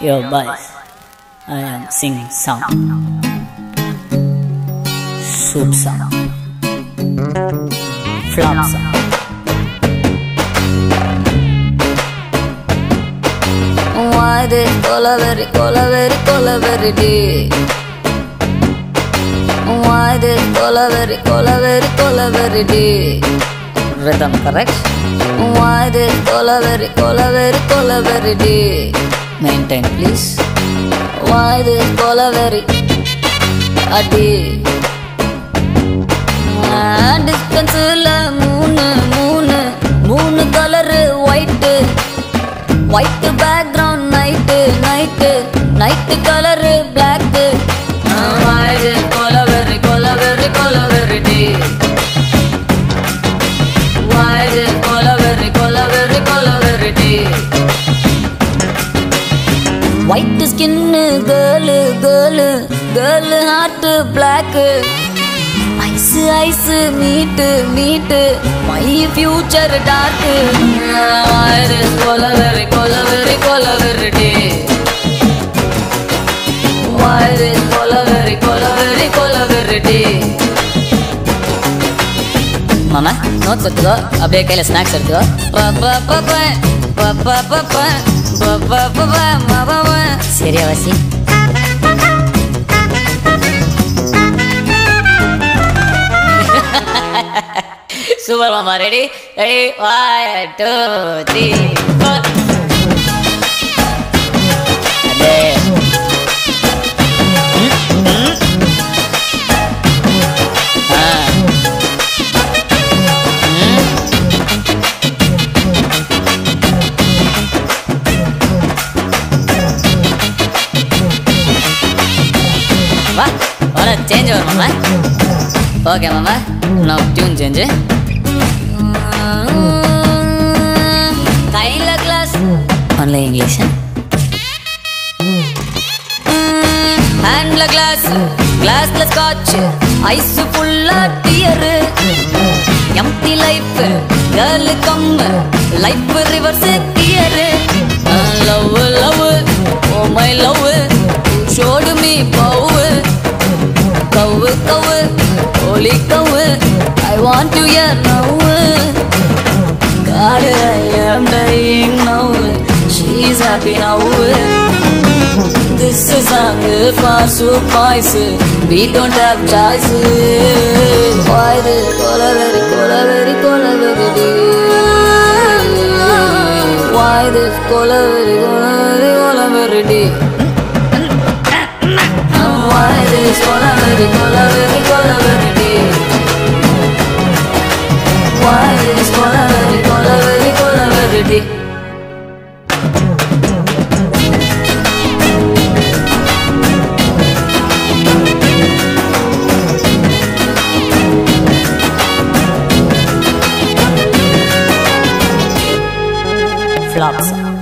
your voice. I am singing song. Soup song. Flop song. வாது Why கொலவெறி கொலவெறி டே வாது கொலவெறி கொலவெறி கொலவெறி டே rhythm correct வாது கொலவெறி கொலவெறி very day? Maintain please. Why this colaveri அடி ah, day? மூணு மூணு மூணு colour white white background night night night colour black white skin girl girl girl heart black eyes eyes meet meet my future dark கொலவெறி கொலவெறி கொலவெறி டே. Virus கொலவெறி கொலவெறி கொலவெறி டே. மாமா நோட்ஸ் எடுத்துக்கோ அப்படியே கையில் ஸ்நாக்ஸ் எடுத்துக்கோ. பப்பா பப்பா பப்பா பப்பா பப்பா பப்பா மாமா சரியா வாசி சூப்பர் மாமா ரெடி ரெடி ஒன் சேஞ்ச் வரும் மாமா ஓகே மாமா நான் டியூன் சேஞ்சு கையில் கிளாஸ் ஒன்லி இங்கிலீஷ் ஹேண்ட்ல கிளாஸ் கிளாஸ்ல ஸ்காட்ச் ஐஸ் ஃபுல்லா dear empty life girl come life reverse gear love love oh my love showed holy கவு i want to hear now God I am dying now she's happy now This is song for soup boys. We don't have choice. Why the cola very cola very cola very? Why this cola very cola very cola very deep? Why this cola very cola 知道了。